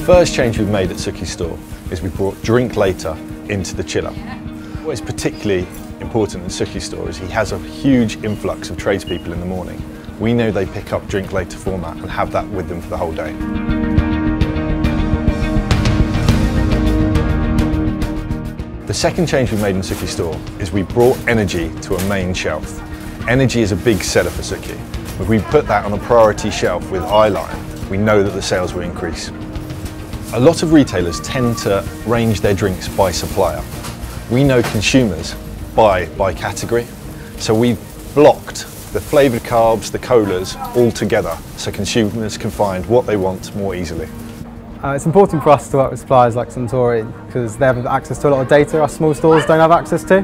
first change we've made at Suki store is we brought drink later into the chiller. What is particularly important in Suki store is he has a huge influx of tradespeople in the morning. We know they pick up drink later format and have that with them for the whole day. The second change we made in Suki store is we brought energy to a main shelf. Energy is a big seller for Suki. If we put that on a priority shelf with eyeline, we know that the sales will increase. A lot of retailers tend to range their drinks by supplier. We know consumers buy by category, so we've blocked the flavoured carbs, the colas, all together so consumers can find what they want more easily. Uh, it's important for us to work with suppliers like Suntory because they have access to a lot of data our small stores don't have access to.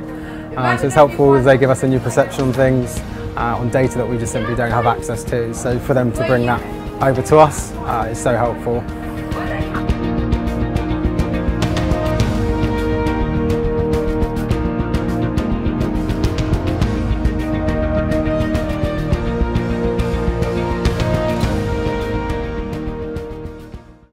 Um, so it's helpful as they give us a new perception on things, uh, on data that we just simply don't have access to. So for them to bring that over to us uh, is so helpful.